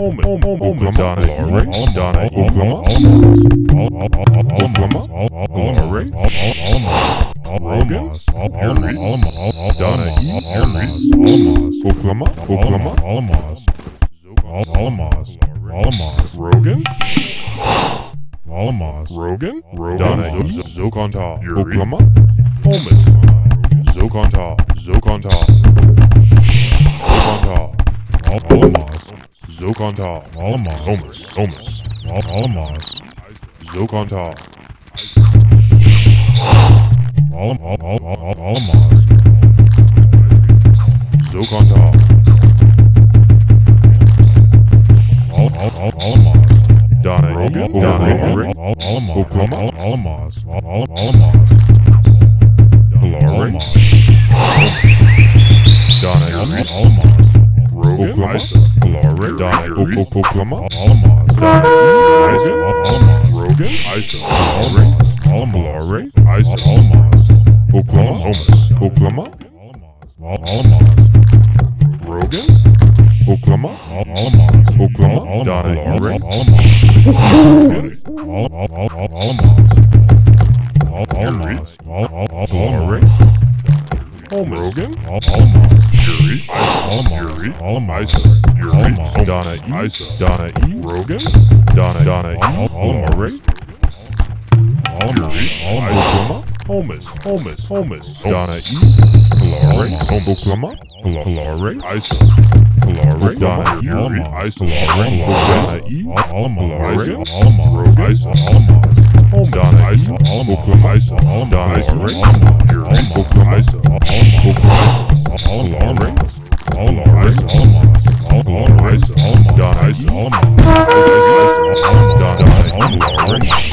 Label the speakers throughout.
Speaker 1: Holmes, Holmes, Donna, Laurie, Donna, Oklahoma, Oklahoma, Laurie, Rogan, Harry, Donna, E, Harry, Oklahoma, Oklahoma, Rogan, Rogan, Donna, Zokonta, Oklahoma, Holmes, Zokonta, Zokonta, Zokonta, Zokonta, Holmes, Holmes, Zokonta, Zokonta, Donna, E, Donna, Rick, Oklahoma, Laurie, Donna, Henry, Rogan, Laurie, Donna, Oklahoma, Rogan, Isa, Laurie, Laurie, Isa, Oklahoma, Oklahoma, Rogan, Oklahoma, Oklahoma, Donna, Laurie, Henry, Henry, Laurie, Rogan, Yuri, Yuri, Isa, Yuri, Donna, E, Isa, Donna, E, Rogan, Donna, Donna, E, Laurie, Yuri, Oklahoma, Holmes, Holmes, Holmes, Donna, E, Laurie, Oklahoma, Laurie, Isa, Laurie, Donna, Yuri, Isa, Laurie, Donna, E, Rogan, Isa, Donna, Isa, Oklahoma, Isa, Donna, Yuri, Isa, Oklahoma, Laurie, Laurie, Isa, Laurie, Isa, Donna, Isa, Donna, Laurie,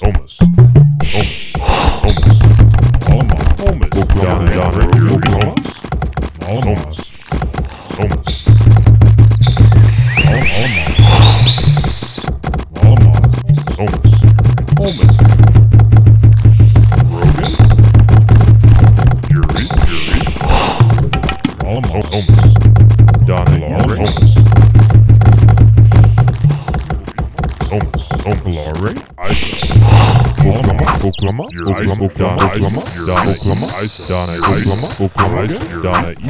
Speaker 1: Donna Donna, Oklahoma, Donna, Oklahoma, Donna, Oklahoma, Oklahoma, Donna, E,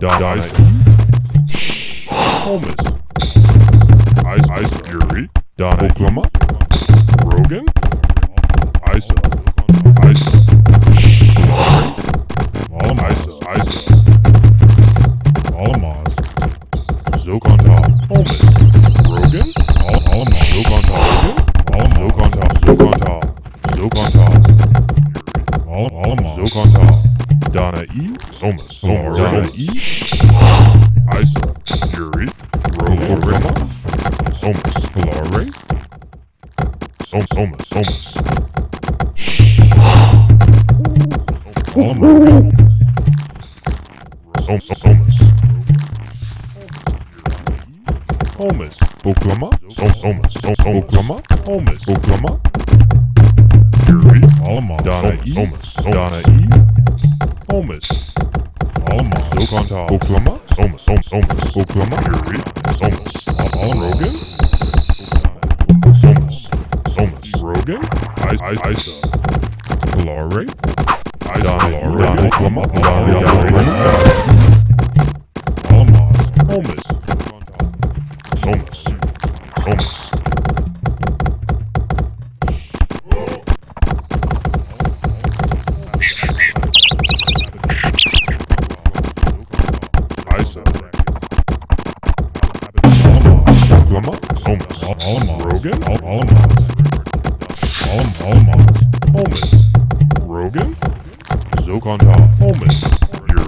Speaker 1: Donna, Holmes, Isa, Yuri, Donna, Oklahoma, Rogan, Zokonta, Zokonta, Donna E, Holmes, Donna E, Isa, Yuri, Rogan, Holmes, Laurie, Holmes, Holmes, Holmes. Holmes, Holmes. Holmes, Oklahoma, Holmes, Oklahoma, Holmes, Oklahoma. Yuri, Donna E, Donna E, Holmes, Zokonta, Oklahoma, Holmes, Holmes, Oklahoma, Yuri, Holmes,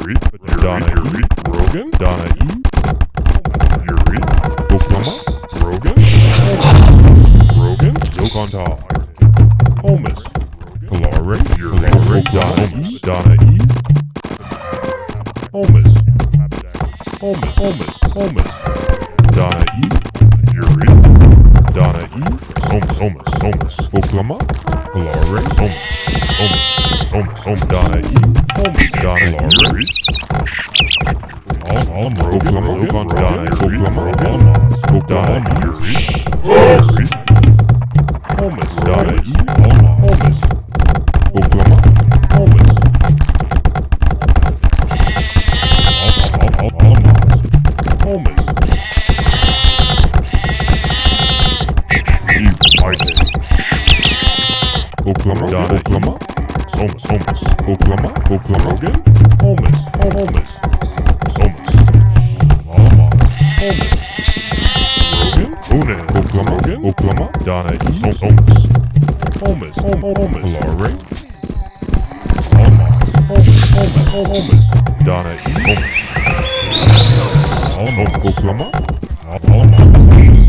Speaker 1: Yuri. Donna Yuri. Rogan. Donna E. Yuri. Oklahoma. Rogan. Rogan. On top. Kalare. Yuri. Donna E. Donna E. Homeless. Homeless. Homeless. Homeless. Donna E. Yuri. Donna E. Homeless. Homeless. Homeless. Oklahoma. Kalare. Homeless. Homeless. Homeless. Homeless. Donna E. All, all, Oklahoma. Oklahoma. Donna Oklahoma. Oklahoma. Donna Donna, E, homeless, homeless, homeless, Hilare, Alama, homeless, homeless, homeless, Donna, homeless, Alama, Oklahoma, Alama,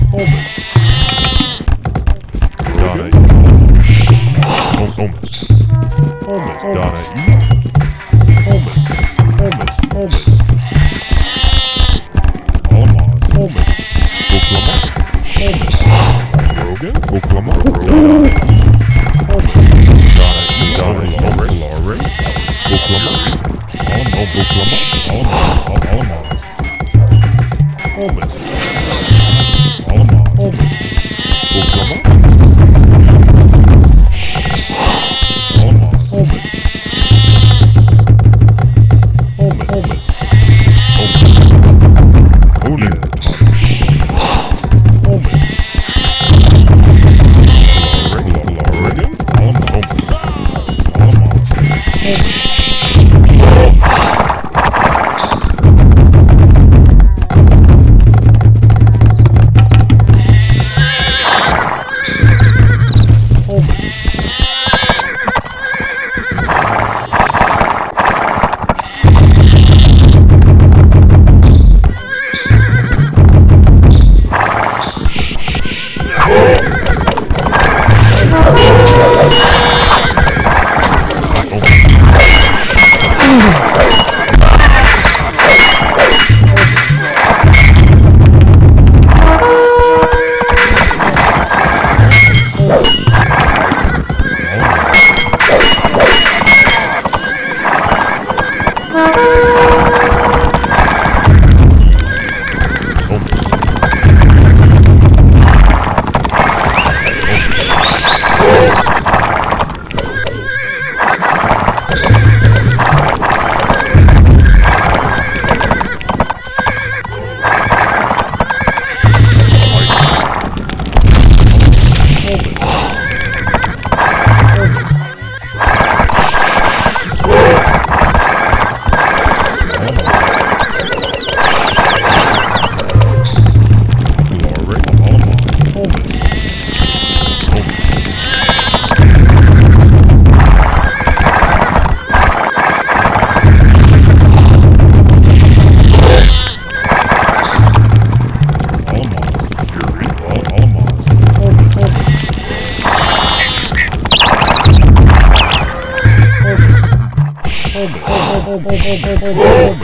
Speaker 1: thôi thôi thôi thôi thôi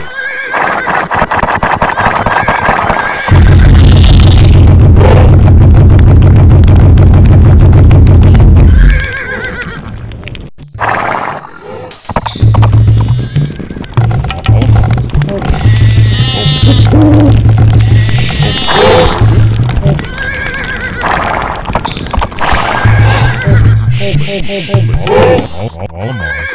Speaker 1: Oh, oh, oh, oh my.